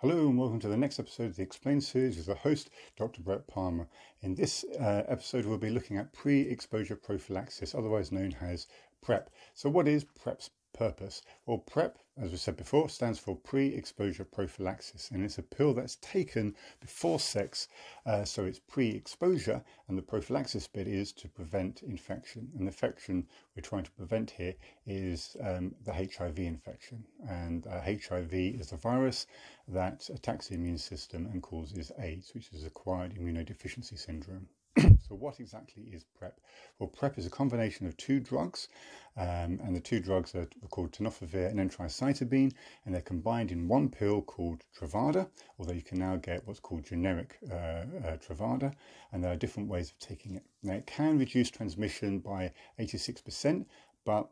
Hello and welcome to the next episode of the Explain series with the host, Dr. Bret Palmer. In this uh, episode, we'll be looking at pre exposure prophylaxis, otherwise known as PrEP. So, what is PrEP's purpose? Well, PrEP, as we said before, stands for pre exposure prophylaxis, and it's a pill that's taken before sex. Uh, so, it's pre exposure, and the prophylaxis bit is to prevent infection. And the infection we're trying to prevent here is um, the HIV infection. And uh, HIV is a virus that attacks the immune system and causes AIDS, which is acquired immunodeficiency syndrome. So, what exactly is PrEP? Well, PrEP is a combination of two drugs, um, and the two drugs are called tenofovir and emtricitabine, and they're combined in one pill called Truvada, although you can now get what's called generic uh, uh, Truvada, and there are different ways of taking it. Now, it can reduce transmission by 86%, but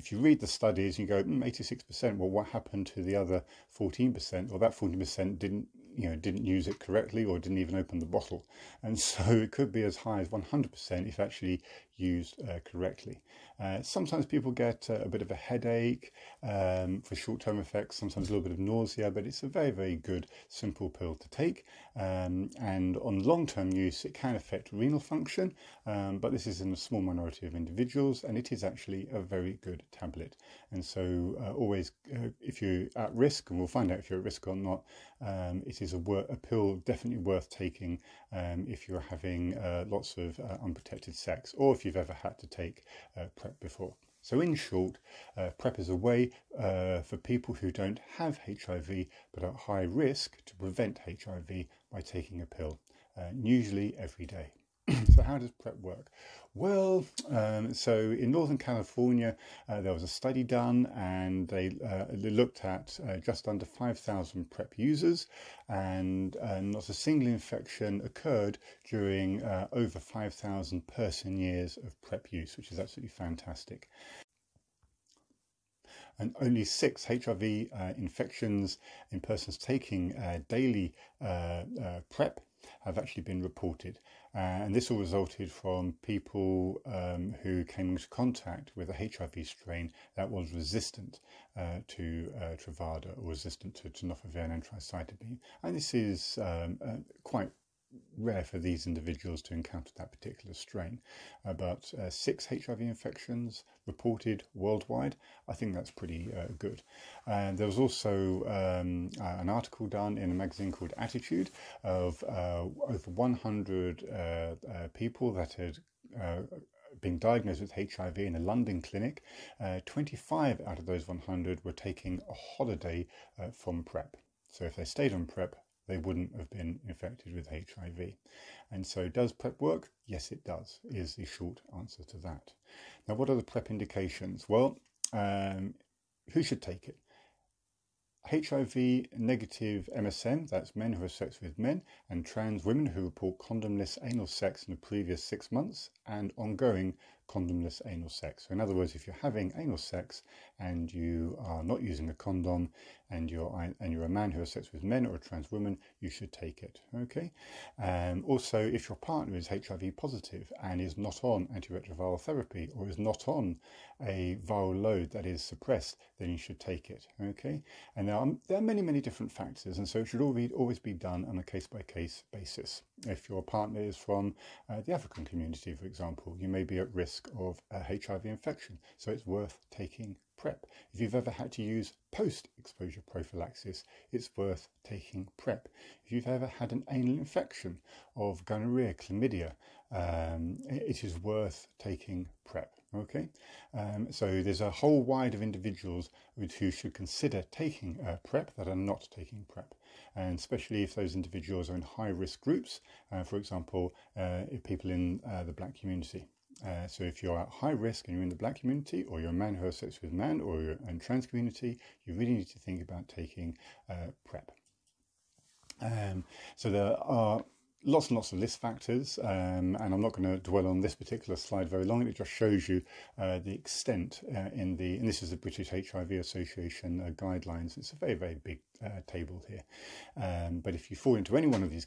if you read the studies, and you go, mm, 86%, well, what happened to the other 14%? Well, that 14% didn't you know didn't use it correctly or didn't even open the bottle. And so it could be as high as 100% if actually used uh, correctly. Uh, sometimes people get uh, a bit of a headache um, for short-term effects sometimes a little bit of nausea but it's a very very good simple pill to take. Um, and on long-term use it can affect renal function um, but this is in a small minority of individuals and it is actually a very good tablet. And so uh, always uh, if you're at risk and we'll find out if you're at risk or not um, it is a, wor- a, pill definitely worth taking um, if you're having uh, lots of uh, unprotected sex or if you've ever had to take uh, PrEP before. So, in short, uh, PrEP is a way uh, for people who don't have HIV but are at high risk to prevent HIV by taking a pill, uh, usually every day. so, how does PrEP work? Well, um, so in Northern California, uh, there was a study done and they, uh, they looked at uh, just under 5,000 PrEP users, and uh, not a single infection occurred during uh, over 5,000 person years of PrEP use, which is absolutely fantastic and only six HIV uh, infections in persons taking uh, daily uh, uh PrEP have actually been reported. Uh, and this all resulted from people um, who came into contact with a HIV strain that was resistant uh, to uh, Truvada or resistant to tenofovir and emtricitabine. And this is um, uh, quite rare for these individuals to encounter that particular strain. but uh, six HIV infections reported worldwide. I think that's pretty uh, good. And there was also um, uh, an article done in a magazine called Attitude of uh, over 100 uh, uh, people that had been diagnosed with HIV in a London clinic. 25 out of those 100 were taking a holiday from PrEP. So if they stayed on PrEP, they wouldn't have been infected with HIV. And so, does PrEP work? Yes, it does, is the short answer to that. Now, what are the PrEP indications? Well, um, who should take it? HIV negative MSM, that's men who have sex with men, and trans women who report condomless anal sex in the previous six months, and ongoing condomless anal sex. So, in other words, if you're having anal sex and you are not using a condom and you're and you're a man who has sex with men or a trans woman, you should take it. Okay. Um, also, if your partner is HIV positive and is not on antiretroviral therapy or is not on a viral load that is suppressed, then you should take it. Okay. And there are, there are many many different factors, and so it should always always be done on a case by case basis. If your partner is from uh, the African community, for example, you may be at risk of a HIV infection, so it's worth taking PrEP. If you've ever had to use post exposure prophylaxis, it's worth taking PrEP. If you've ever had an anal infection of gonorrhea, chlamydia, um, it is worth taking PrEP. Okay, um, so there's a whole wide of individuals who should consider taking uh, PrEP that are not taking PrEP, and especially if those individuals are in high risk groups, uh, for example, uh, people in uh, the black community. Uh, so if you're at high risk and you're in the black community, or you're a man who has sex with man, or you're in trans community, you really need to think about taking uh, PrEP. Um, so there are lots and lots of risk factors, um, and I'm not going to dwell on this particular slide very long. It just shows you uh, the extent uh, in the, and this is the British HIV Association uh, guidelines. It's a very, very big uh, table here. Um, but if you fall into any one of these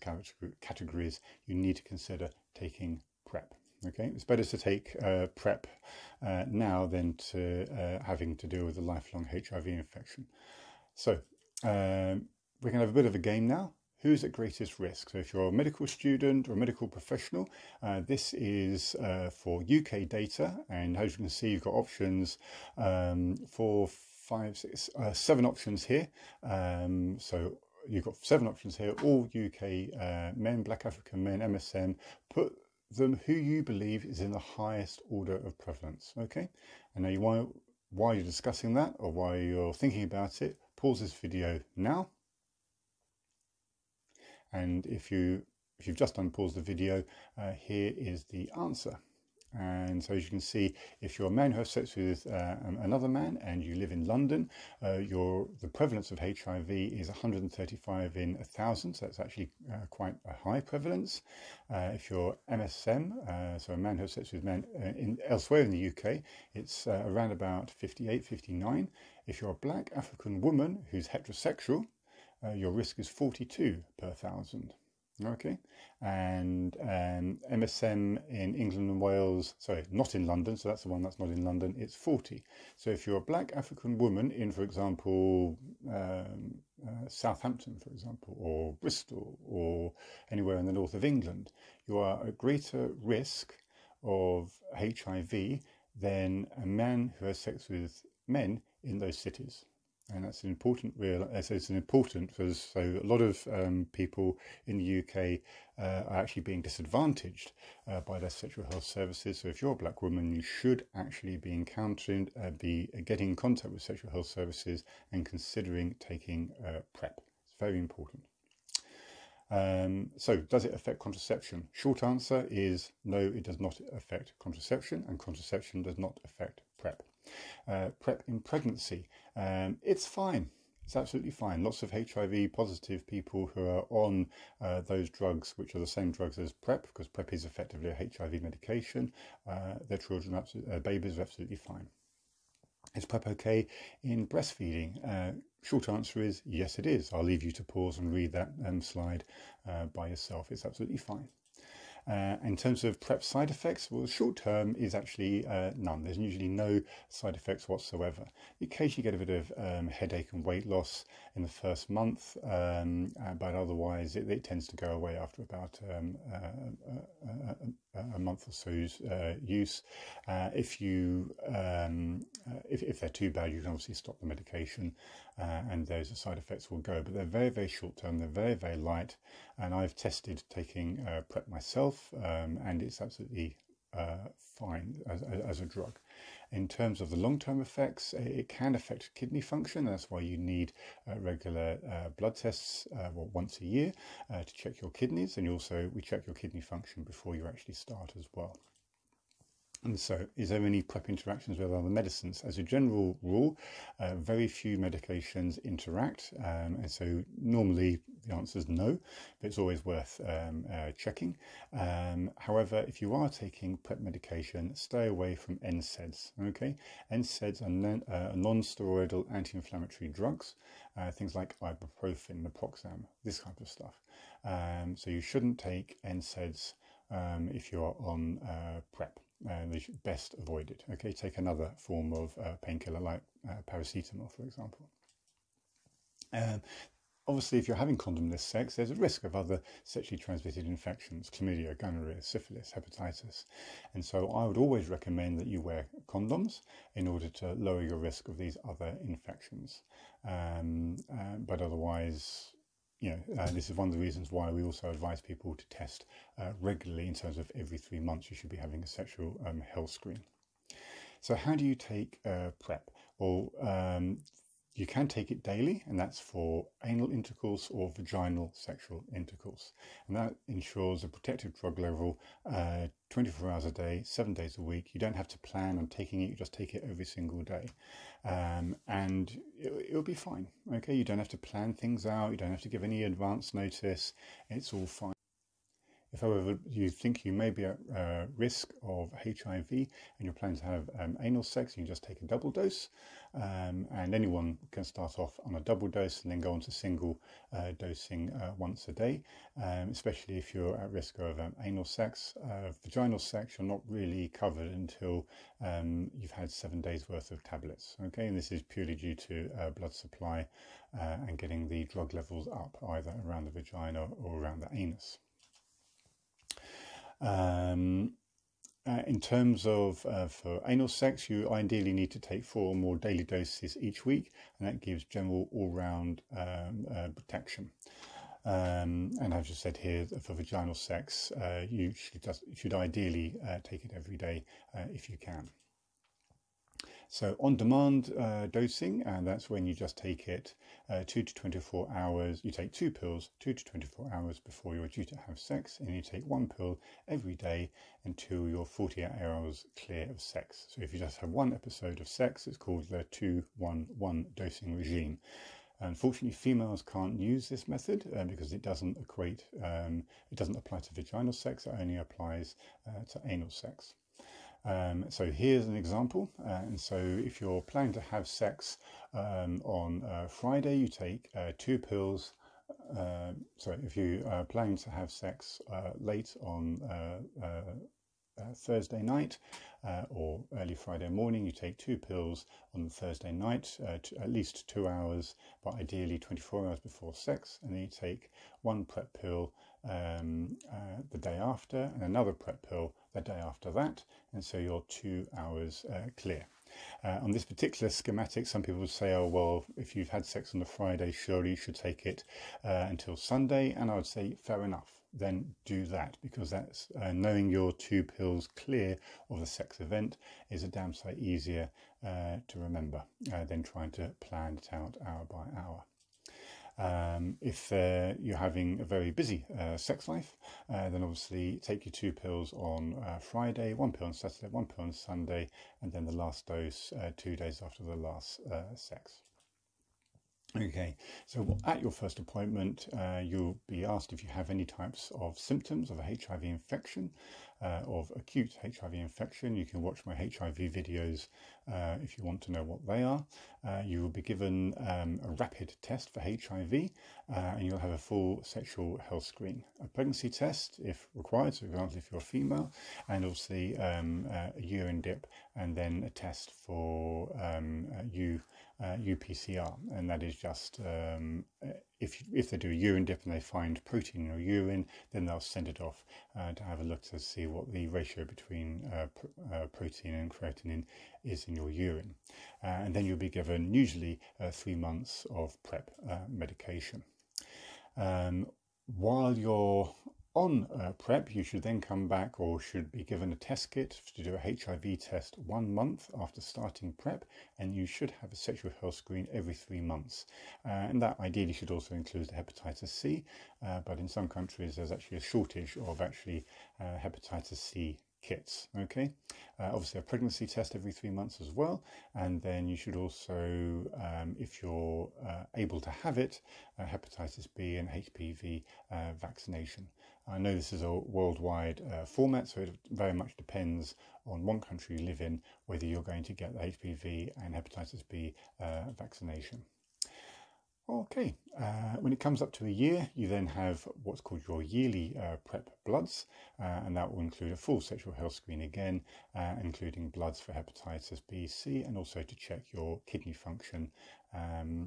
categories, you need to consider taking PrEP. Okay, it's better to take uh, PrEP uh, now than to uh, having to deal with a lifelong HIV infection. So, um, we can have a bit of a game now. Who's at greatest risk? So, if you're a medical student or a medical professional, uh, this is uh, for UK data, and as you can see, you've got options um, for five, six, uh, seven options here. Um, so you've got seven options here, all UK uh, men, Black African men, MSM. Put them who you believe is in the highest order of prevalence. Okay, and now you why while you're discussing that or while you're thinking about it, pause this video now. And if you if you've just unpaused the video, uh, here is the answer. And so as you can see, if you're a man who has sex with uh, another man and you live in London, uh, your the prevalence of HIV is 135 in a thousand. So that's actually uh, quite a high prevalence. Uh, if you're MSM, uh, so a man who has sex with men uh, in, elsewhere in the UK, it's around about 58, 59. If you're a black African woman who's heterosexual, your risk is 42 per thousand. Okay, and um, MSM in England and Wales, sorry, not in London, so that's the one that's not in London, it's 40. So if you're a black African woman in, for example, um, uh, Southampton, for example, or Bristol, or anywhere in the north of England, you are at greater risk of HIV than a man who has sex with men in those cities and that's an important real. Uh, it's an important because so a lot of um, people in the UK uh, are actually being disadvantaged uh, by their sexual health services. So if you're a black woman, you should actually be encountering, uh, be getting in contact with sexual health services and considering taking uh, PrEP. It's very important. Um, so, does it affect contraception? Short answer is no, it does not affect contraception, and contraception does not affect PrEP. Uh, PrEP in pregnancy, um, it's fine. It's absolutely fine. Lots of HIV positive people who are on uh, those drugs, which are the same drugs as PrEP, because PrEP is effectively a HIV medication, uh, their children, uh, babies are absolutely fine. Is PrEP okay in breastfeeding? Uh, short answer is yes, it is. I'll leave you to pause and read that um, slide uh, by yourself. It's absolutely fine. Uh, in terms of PrEP side effects, well, short term is actually uh, none. There's usually no side effects whatsoever. You occasionally get a bit of um, headache and weight loss in the first month, um, uh, but otherwise it, it, tends to go away after about um, uh, a month or so's uh, use. Uh, if you um, if, if they're too bad, you can obviously stop the medication, and those side effects will go. But they're very very short term. They're very very light, and I've tested taking PrEP myself um, and it's absolutely uh, fine as, as, a drug. In terms of the long term effects, it can affect kidney function. That's why you need uh, regular uh, blood tests uh, well, once a year uh, to check your kidneys. And also, we check your kidney function before you actually start as well. And so, is there any PrEP interactions with other medicines? As a general rule, uh, very few medications interact. Um, and so, normally the answer is no, but it's always worth um, uh, checking. Um, however, if you are taking PrEP medication, stay away from NSAIDs. Okay, NSAIDs are non, uh, non-steroidal anti-inflammatory drugs, uh, things like ibuprofen, naproxen, this type of stuff. Um, so you shouldn't take NSAIDs um, if you're on uh, PrEP uh, they should best avoid it. Okay, take another form of uh, painkiller like uh, paracetamol, for example. Um, obviously, if you're having condomless sex, there's a risk of other sexually transmitted infections, chlamydia, gonorrhea, syphilis, hepatitis. And so I would always recommend that you wear condoms in order to lower your risk of these other infections. Um, uh, but otherwise, you know, this is one of the reasons why we also advise people to test uh, regularly in terms of every three months you should be having a sexual um, health screen. So, how do you take uh, PrEP? Well, um, you can take it daily, and that's for anal intercourse or vaginal sexual intercourse. And that ensures a protective drug level uh, 24 hours a day, seven days a week. You don't have to plan on taking it, you just take it every single day. Um, and it, will be fine. Okay, you don't have to plan things out, you don't have to give any advance notice, it's all fine. However, you think you may be at uh, risk of HIV and you're planning to have um, anal sex, you can just take a double dose. Um, and anyone can start off on a double dose and then go on to single uh, dosing uh, once a day, um, especially if you're at risk of um, anal sex. Uh, vaginal sex, you're not really covered until um, you've had seven days worth of tablets. Okay, and this is purely due to uh, blood supply uh, and getting the drug levels up either around the vagina or around the anus. Um, uh, in terms of uh, for anal sex, you ideally need to take four or more daily doses each week, and that gives general all-round um, uh, protection. Um, and as I said here, for vaginal sex, uh, you should, just, should ideally uh, take it every day uh, if you can. So on demand uh, dosing, and that's when you just take it uh, 2 to 24 hours. You take two pills 2 to 24 hours before you're due to have sex, and you take one pill every day until you're 48 hours clear of sex. So if you just have one episode of sex, it's called the 2 1 1 dosing regime. Unfortunately, females can't use this method uh, because it doesn't equate, um, it doesn't apply to vaginal sex, it only applies uh, to anal sex. Um, so here's an example. Uh, and so if you're planning to have sex um, on uh, Friday, you take uh, two pills. Uh, so if you are planning to have sex uh, late on uh, Thursday night or early Friday morning, you take two pills on Thursday night, at least two hours, but ideally 24 hours before sex. And then you take one PrEP pill um, the day after and another PrEP pill the day after that, and so you're two hours uh, clear. Uh, on this particular schematic, some people would say, oh, well, if you've had sex on the Friday, surely you should take it uh, until Sunday. And I would say, fair enough, then do that because that's uh, knowing your two pills clear of the sex event is a damn sight easier uh, to remember uh, than trying to plan it out hour by hour. Um, if uh, you're having a very busy uh, sex life, uh, then obviously take your two pills on uh, Friday, one pill on Saturday, one pill on Sunday, and then the last dose uh, two days after the last uh, sex. Okay, so at your first appointment, uh, you'll be asked if you have any types of symptoms of a HIV infection, uh, of acute HIV infection. You can watch my HIV videos uh, if you want to know what they are. Uh, you will be given um, a rapid test for HIV uh, and you'll have a full sexual health screen. A pregnancy test if required, so for example, if you're female, and obviously um, uh, a urine dip and then a test for um, uh, UPCR, and that is just um, if if they do a urine dip and they find protein in your urine, then they'll send it off uh, to have a look to see what the ratio between uh, pr- uh, protein and creatinine is in your urine, uh, and then you'll be given usually uh, three months of PrEP medication. Um, while you're on uh, PrEP, you should then come back or should be given a test kit to do a HIV test one month after starting PrEP, and you should have a sexual health screen every three months. Uh, and that ideally should also include hepatitis C, uh, but in some countries there's actually a shortage of actually uh, hepatitis C kits. Okay, uh, obviously a pregnancy test every three months as well, and then you should also, um, if you're uh, able to have it, uh, hepatitis B and HPV uh, vaccination. I know this is a worldwide uh, format, so it very much depends on one country you live in whether you're going to get the HPV and hepatitis B uh, vaccination. Okay, uh, when it comes up to a year, you then have what's called your yearly uh, PrEP bloods, uh, and that will include a full sexual health screen again, uh, including bloods for hepatitis B, C, and also to check your kidney function. Um,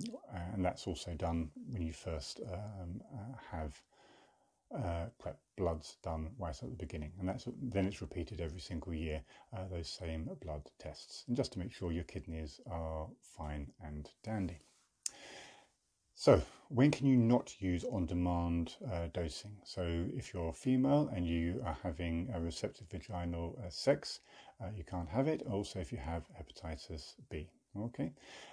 and that's also done when you first um, uh, have uh, PrEP bloods done right at the beginning, and that's then it's repeated every single year. Uh, those same blood tests, and just to make sure your kidneys are fine and dandy. So, when can you not use on demand uh, dosing? So, if you're female and you are having a receptive vaginal uh, sex, uh, you can't have it. Also, if you have hepatitis B. Okay,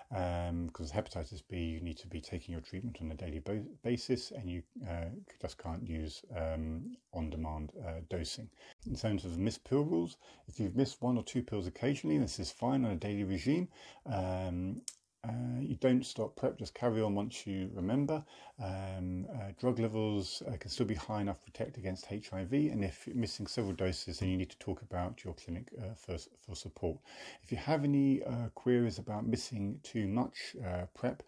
because um, hepatitis B, you need to be taking your treatment on a daily bo- basis, and you uh, just can't use um, on-demand uh, dosing. In terms of missed pill rules, if you've missed one or two pills occasionally, this is fine on a daily regime. Um, uh, you don't stop PrEP, just carry on once you remember. Um, uh, drug levels uh, can still be high enough to protect against HIV, and if you're missing several doses, then you need to talk about your clinic uh, for, for support. If you have any uh, queries about missing too much uh, PrEP,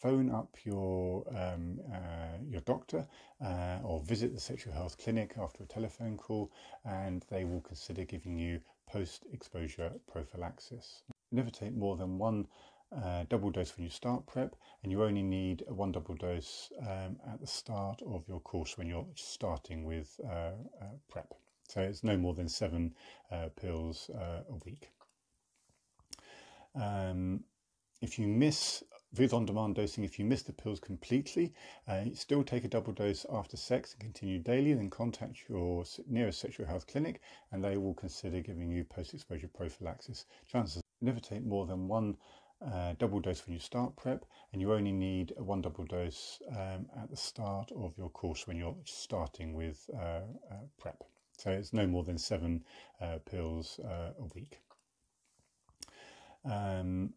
phone up your um, uh, your doctor uh, or visit the sexual health clinic after a telephone call, and they will consider giving you post-exposure prophylaxis. Never take more than one uh, double dose when you start PrEP, and you only need one double dose um, at the start of your course when you're starting with uh, uh, PrEP. So it's no more than seven uh, pills a week. Um, if you miss with on-demand dosing, if you miss the pills completely, uh, still take a double dose after sex and continue daily, then contact your nearest sexual health clinic and they will consider giving you post-exposure prophylaxis. Chances never take more than one uh, double dose when you start PrEP, and you only need a one double dose um, at the start of your course when you're starting with uh, uh, PrEP. So it's no more than seven uh, pills a week. Um,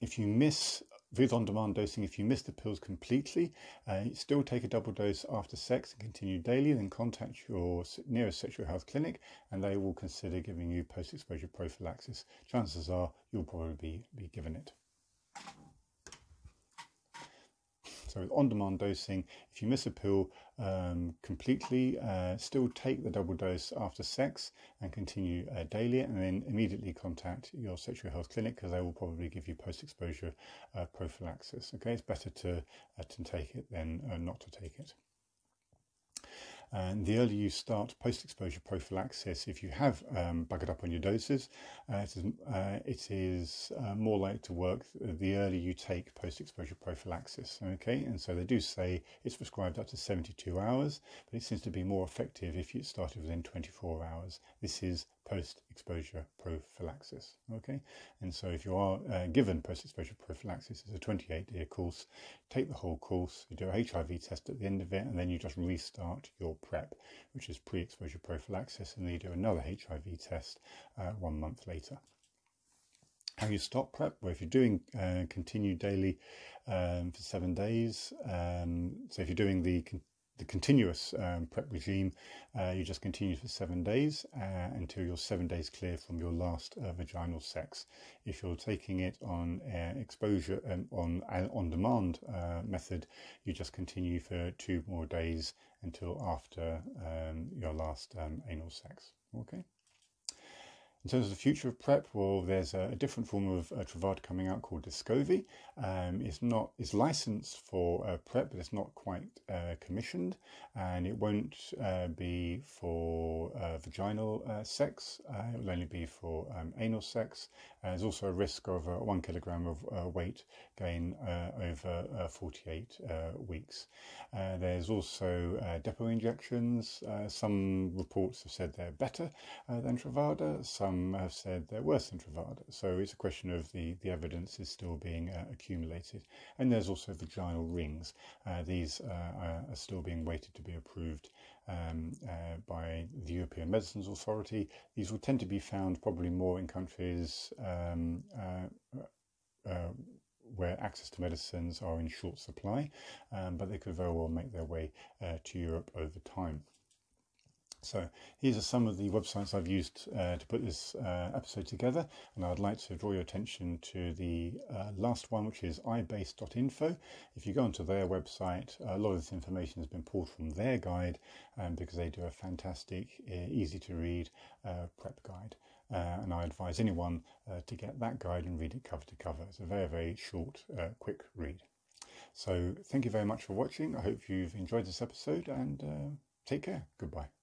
if you miss with on-demand dosing, if you miss the pills completely, uh, still take a double dose after sex and continue daily, then contact your nearest sexual health clinic and they will consider giving you post-exposure prophylaxis. Chances are you'll probably be, be given it. So with on-demand dosing, if you miss a pill um, completely, uh, still take the double dose after sex and continue uh, daily, and then immediately contact your sexual health clinic because they will probably give you post-exposure uh, prophylaxis. Okay, it's better to uh, to take it than uh, not to take it. And the earlier you start post exposure prophylaxis, if you have um, buggered up on your doses, uh, it is, uh, it is uh, more likely to work the earlier you take post exposure prophylaxis. Okay, and so they do say it's prescribed up to 72 hours, but it seems to be more effective if you started within 24 hours. This is post exposure prophylaxis. Okay, and so if you are uh, given post exposure prophylaxis, it's a 28 day course. Take the whole course, you do a HIV test at the end of it, and then you just restart your PrEP, which is pre exposure prophylaxis, and then you do another HIV test uh, one month later. How you stop PrEP? Well, if you're doing uh, continued daily um, for seven days, um, so if you're doing the the continuous um, PrEP regime, uh, you just continue for seven days uh, until you're seven days clear from your last uh, vaginal sex. If you're taking it on uh, exposure um, on on demand uh, method, you just continue for two more days until after um, your last um, anal sex. Okay. In terms of the future of PrEP, well, there's a, a different form of uh, Truvada coming out called Descovy. Um, it's not it's licensed for uh, PrEP, but it's not quite uh, commissioned, and it won't uh, be for uh, vaginal uh, sex. it will only be for um, anal sex. there's also a risk of one kilogram of weight gain over 48 weeks. there's also depot injections. some reports have said they're better than Truvada. Some some have said they're worse than Truvada. So it's a question of the, the evidence is still being uh, accumulated. And there's also vaginal rings. Uh, these uh, are still being waited to be approved um, uh, by the European Medicines Authority. These will tend to be found probably more in countries um, uh, where access to medicines are in short supply, um, but they could very well make their way to Europe over time. So these are some of the websites I've used uh, to put this uh, episode together, and I'd like to draw your attention to the uh, last one, which is ibase.info. If you go onto their website, a lot of this information has been pulled from their guide um, because they do a fantastic, easy to read uh, prep guide. Uh, and I advise anyone uh, to get that guide and read it cover to cover. It's a very, very short, quick read. So thank you very much for watching. I hope you've enjoyed this episode and take care. Goodbye.